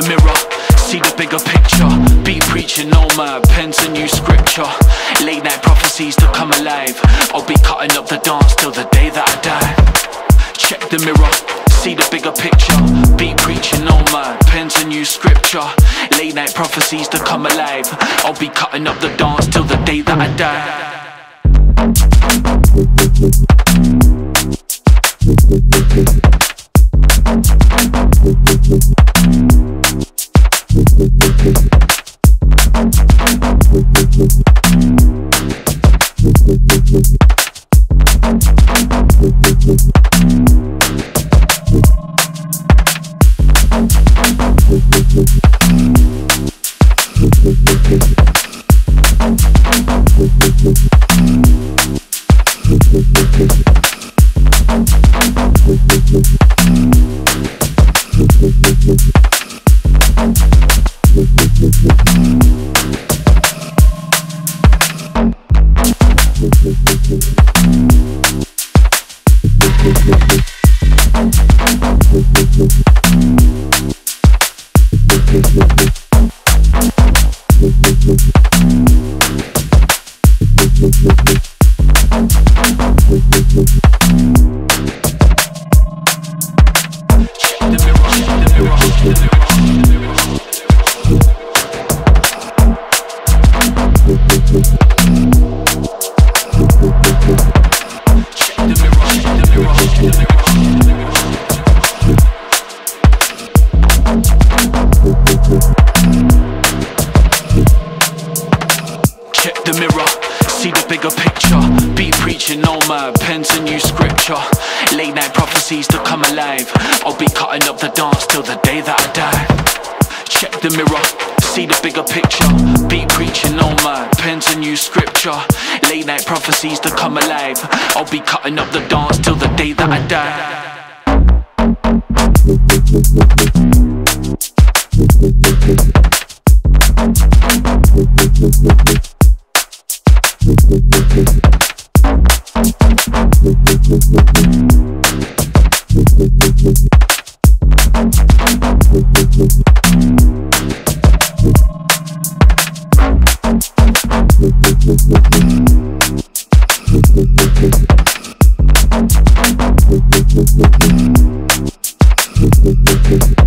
the mirror, see the bigger picture. Be preaching, no my pens and new scripture. Late night prophecies to come alive. I'll be cutting up the dance till the day that I die. Check the mirror, see the bigger picture. Be preaching, no my pens and new scripture. Late night prophecies to come alive. I'll be cutting up the dance till the day that I die. Check the mirror, see the bigger picture. Be preaching, no my pens and new scripture. Late night prophecies to come alive. I'll be cutting up the dance till the day that I die. Check the mirror, see the bigger picture. Be preaching, no my pens and new scripture. Late night prophecies to come alive. I'll be cutting up the dance till the day that I die. Thank you.